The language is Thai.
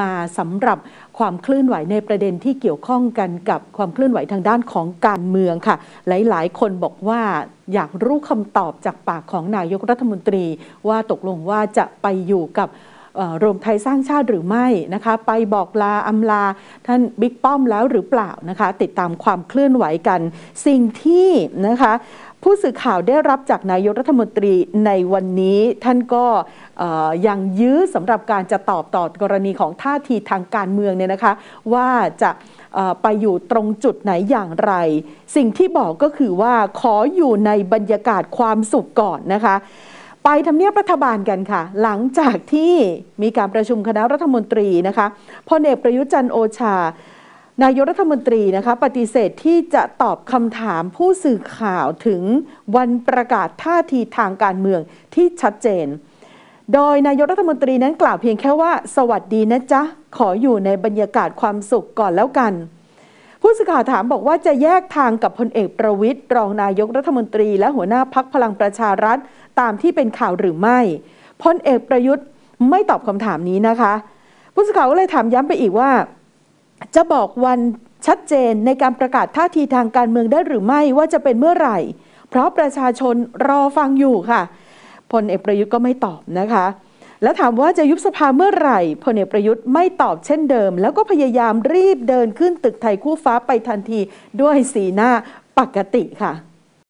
มาสำหรับความเคลื่อนไหวในประเด็นที่เกี่ยวข้องกันกับความเคลื่อนไหวทางด้านของการเมืองค่ะ หลาย ๆ คนบอกว่าอยากรู้คำตอบจากปากของนายกรัฐมนตรีว่าตกลงว่าจะไปอยู่กับ รวมไทยสร้างชาติหรือไม่นะคะไปบอกลาอำลาท่านบิ๊กป้อมแล้วหรือเปล่านะคะติดตามความเคลื่อนไหวกัน สิ่งที่นะคะผู้สื่อข่าวได้รับจากนายกรัฐมนตรีในวันนี้ท่านก็ยังยื้อสำหรับการจะตอบต่อกรณีของท่าทีทางการเมืองเนี่ยนะคะว่าจะไปอยู่ตรงจุดไหนอย่างไร สิ่งที่บอกก็คือว่าขออยู่ในบรรยากาศความสุขก่อนนะคะ ไปทำเนียบรัฐบาลกันค่ะ หลังจากที่มีการประชุมคณะรัฐมนตรีนะคะพลเอกประยุจันโอชา นายกรัฐมนตรีนะคะ ปฏิเสธที่จะตอบคำถามผู้สื่อข่าวถึงวันประกาศท่าทีทางการเมืองที่ชัดเจน โดยนายกรัฐมนตรีนั้นกล่าวเพียงแค่ว่า สวัสดีนะจ๊ะ ขออยู่ในบรรยากาศความสุขก่อนแล้วกัน ผู้สื่อข่าวถามบอกว่าจะแยกทางกับพลเอกประวิตยรองนายกรัฐมนตรี และหัวหน้าพักพลังประชารัฐ ตามที่เป็นข่าวหรือไม่พลเอกประยุทธ์ไม่ตอบคำถามนี้นะคะ ผู้สื่อข่าวก็เลยถามย้ำไปอีกว่า จะบอกวันชัดเจนในการประกาศท่าทีทางการเมืองได้หรือไม่ว่าจะเป็นเมื่อไหร่ เพราะประชาชนรอฟังอยู่ค่ะพลเอกประยุทธ์ก็ไม่ตอบนะคะ แล้วถามว่าจะยุบสภาเมื่อไหร่พลเอกประยุทธ์ไม่ตอบเช่นเดิม แล้วก็พยายามรีบเดินขึ้นตึกไทยคู่ฟ้าไปทันทีด้วยสีหน้าปกติค่ะ